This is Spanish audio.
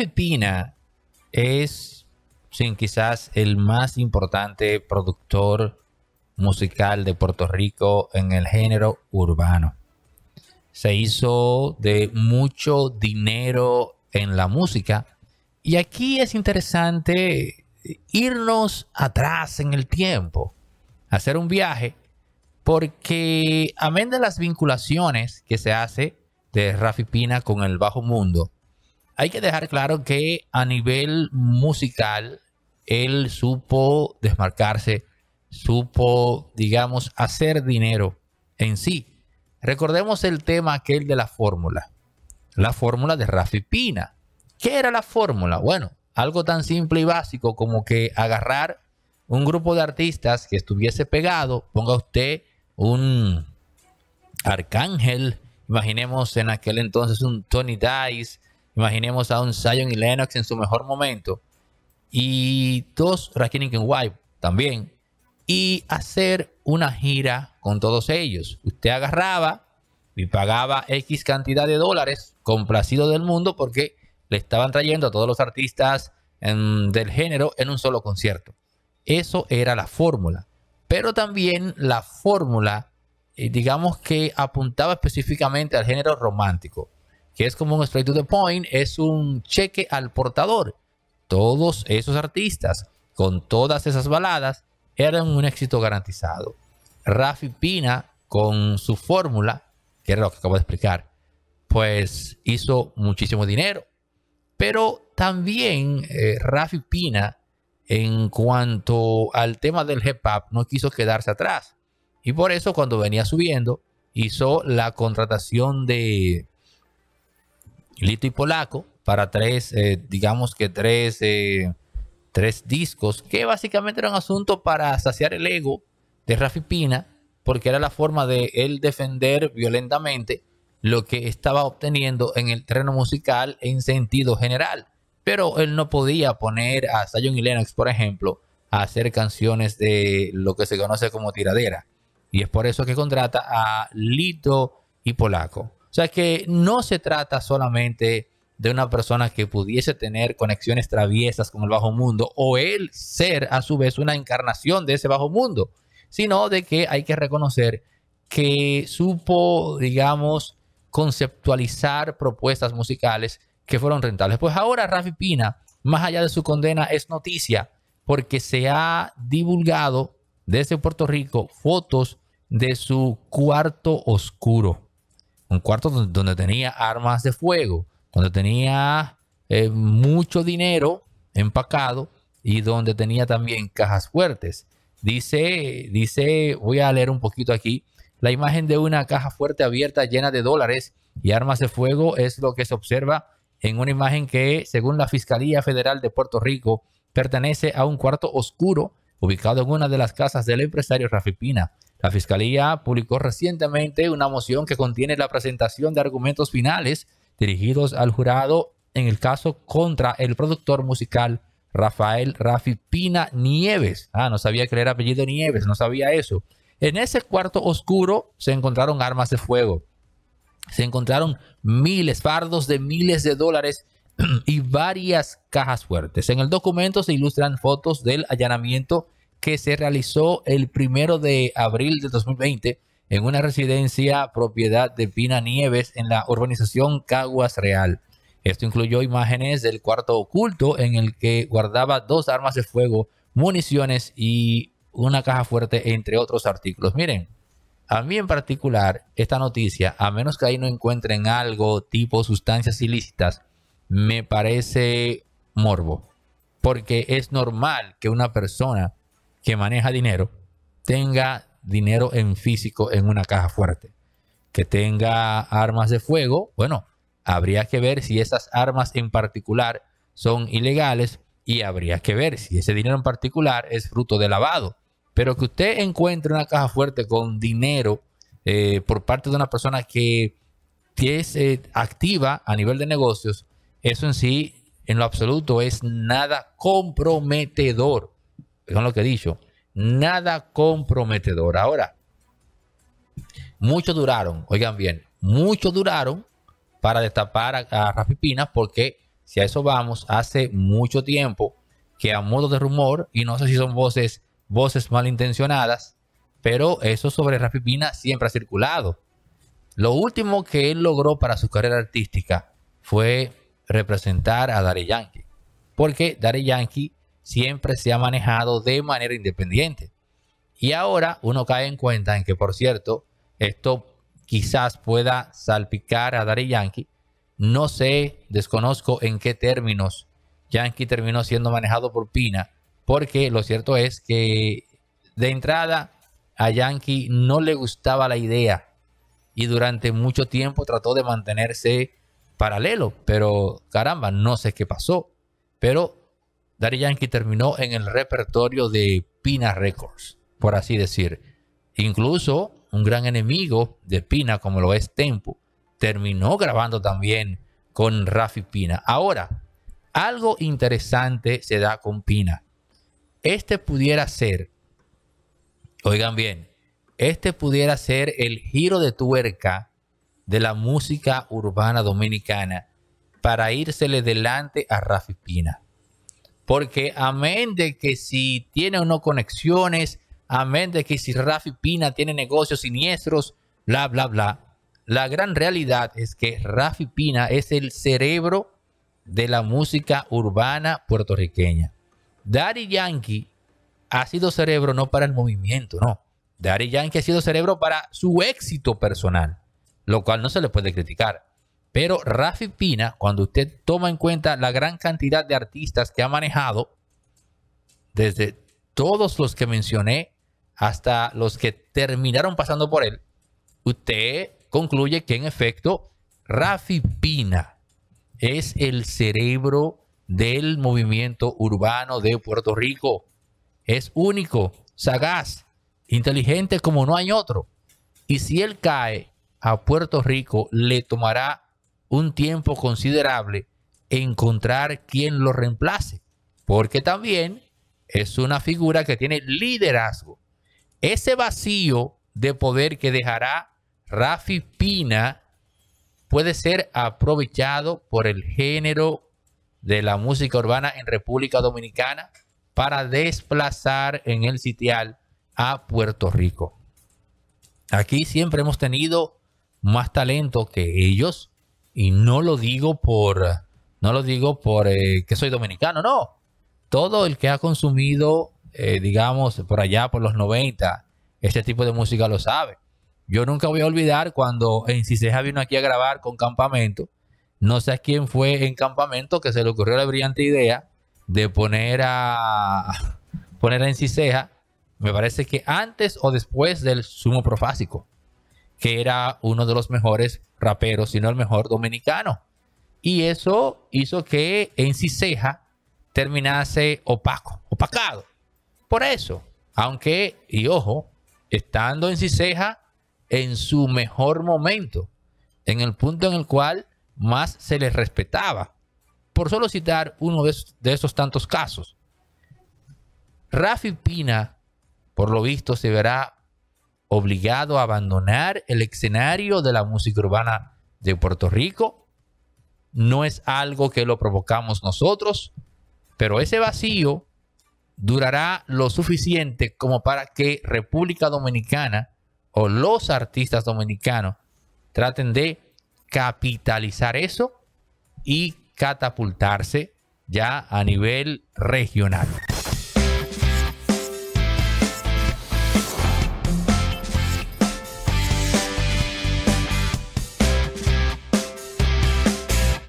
Rafi Pina es, sin quizás, el más importante productor musical de Puerto Rico en el género urbano. Se hizo de mucho dinero en la música. Y aquí es interesante irnos atrás en el tiempo, hacer un viaje, porque amén de las vinculaciones que se hace de Rafi Pina con el bajo mundo, hay que dejar claro que a nivel musical él supo desmarcarse, supo, digamos, hacer dinero en sí. Recordemos el tema aquel de la fórmula, la fórmula de Rafi Pina. ¿Qué era la fórmula? Bueno, algo tan simple y básico como que agarrar un grupo de artistas que estuviese pegado, ponga usted un Arcángel, imaginemos en aquel entonces un Tony Dice, imaginemos a un Zion y Lennox en su mejor momento, y dos Rakim White también, y hacer una gira con todos ellos. Usted agarraba y pagaba X cantidad de dólares, complacido del mundo, porque le estaban trayendo a todos los artistas del género en un solo concierto. Eso era la fórmula. Pero también la fórmula, eh, digamos que apuntaba específicamente al género romántico, que es como un straight to the point, es un cheque al portador. Todos esos artistas con todas esas baladas eran un éxito garantizado. Rafi Pina con su fórmula, que era lo que acabo de explicar, pues hizo muchísimo dinero. Pero también eh, Rafi Pina, en cuanto al tema del hip hop, no quiso quedarse atrás. Y por eso cuando venía subiendo, hizo la contratación de Lito y Polaco para tres, eh, digamos que tres, eh, tres discos, que básicamente era un asunto para saciar el ego de Rafi Pina, porque era la forma de él defender violentamente lo que estaba obteniendo en el terreno musical en sentido general. Pero él no podía poner a Zion y Lennox, por ejemplo, a hacer canciones de lo que se conoce como tiradera. Y es por eso que contrata a Lito y Polaco. O sea que no se trata solamente de una persona que pudiese tener conexiones traviesas con el bajo mundo o él ser a su vez una encarnación de ese bajo mundo, sino de que hay que reconocer que supo, digamos, conceptualizar propuestas musicales que fueron rentables. Pues ahora Rafi Pina, más allá de su condena, es noticia porque se ha divulgado desde Puerto Rico fotos de su cuarto oscuro. Un cuarto donde, tenía armas de fuego, donde tenía eh, mucho dinero empacado y donde tenía también cajas fuertes. Dice, dice, voy a leer un poquito aquí, la imagen de una caja fuerte abierta llena de dólares y armas de fuego es lo que se observa en una imagen que, según la Fiscalía Federal de Puerto Rico, pertenece a un cuarto oscuro ubicado en una de las casas del empresario Rafi Pina. La Fiscalía publicó recientemente una moción que contiene la presentación de argumentos finales dirigidos al jurado en el caso contra el productor musical Rafael Rafi Pina Nieves. Ah, no sabía que era apellido Nieves, no sabía eso. En ese cuarto oscuro se encontraron armas de fuego. Se encontraron miles, fardos de miles de dólares y varias cajas fuertes. En el documento se ilustran fotos del allanamiento que se realizó el primero de abril de 2020 en una residencia propiedad de Pina Nieves en la urbanización Caguas Real. Esto incluyó imágenes del cuarto oculto en el que guardaba dos armas de fuego, municiones y una caja fuerte, entre otros artículos. Miren, a mí en particular, esta noticia, a menos que ahí no encuentren algo tipo sustancias ilícitas, me parece morbo. Porque es normal que una persona que maneja dinero tenga dinero en físico en una caja fuerte. Que tenga armas de fuego, bueno, habría que ver si esas armas en particular son ilegales y habría que ver si ese dinero en particular es fruto de lavado. Pero que usted encuentre una caja fuerte con dinero eh, por parte de una persona que, es eh, activa a nivel de negocios, eso en sí, en lo absoluto, es nada comprometedor. Con lo que he dicho, nada comprometedor. Ahora, muchos duraron, oigan bien, muchos duraron para destapar a, a Rafi Pina porque si a eso vamos, hace mucho tiempo que a modo de rumor, y no sé si son voces, voces malintencionadas, pero eso sobre Rafi Pina siempre ha circulado. Lo último que él logró para su carrera artística fue representar a Daddy Yankee, porque Daddy Yankee siempre se ha manejado de manera independiente. Y ahora uno cae en cuenta en que, por cierto, esto quizás pueda salpicar a Daddy Yankee. No sé, desconozco en qué términos Yankee terminó siendo manejado por Pina, porque lo cierto es que de entrada a Yankee no le gustaba la idea y durante mucho tiempo trató de mantenerse paralelo, pero caramba, no sé qué pasó. Pero Daddy Yankee terminó en el repertorio de Pina Records, por así decir. Incluso un gran enemigo de Pina, como lo es Tempo, terminó grabando también con Rafi Pina. Ahora, algo interesante se da con Pina. Este pudiera ser, oigan bien, este pudiera ser el giro de tuerca de la música urbana dominicana para írsele delante a Rafi Pina. Porque amén de que si tiene o no conexiones, amén de que si Rafi Pina tiene negocios siniestros, bla, bla, bla, la gran realidad es que Rafi Pina es el cerebro de la música urbana puertorriqueña. Daddy Yankee ha sido cerebro no para el movimiento, no. Daddy Yankee ha sido cerebro para su éxito personal, lo cual no se le puede criticar. Pero Rafi Pina, cuando usted toma en cuenta la gran cantidad de artistas que ha manejado, desde todos los que mencioné hasta los que terminaron pasando por él, usted concluye que en efecto Rafi Pina es el cerebro del movimiento urbano de Puerto Rico. Es único, sagaz, inteligente como no hay otro. Y si él cae a Puerto Rico, le tomará un tiempo considerable encontrar quien lo reemplace. Porque también es una figura que tiene liderazgo. Ese vacío de poder que dejará Rafi Pina puede ser aprovechado por el género de la música urbana en República Dominicana para desplazar en el sitial a Puerto Rico. Aquí siempre hemos tenido más talento que ellos y no lo digo por no lo digo por eh, que soy dominicano, no. Todo el que ha consumido, eh, digamos, por allá por los 90, este tipo de música lo sabe. Yo nunca voy a olvidar cuando en Ciseja vino aquí a grabar con Campamento. No sé a quién fue en Campamento que se le ocurrió la brillante idea de poner a poner en Ciseja, me parece que antes o después del Sumo Profásico, que era uno de los mejores raperos, si no el mejor dominicano. Y eso hizo que en Ciseja terminase opaco, opacado. Por eso, aunque, y ojo, estando en Ciseja, en su mejor momento, en el punto en el cual más se les respetaba. Por solo citar uno de, esos tantos casos. Rafi Pina, por lo visto, se verá obligado a abandonar el escenario de la música urbana de Puerto Rico. No es algo que lo provocamos nosotros, pero ese vacío durará lo suficiente como para que República Dominicana o los artistas dominicanos traten de capitalizar eso y catapultarse ya a nivel regional.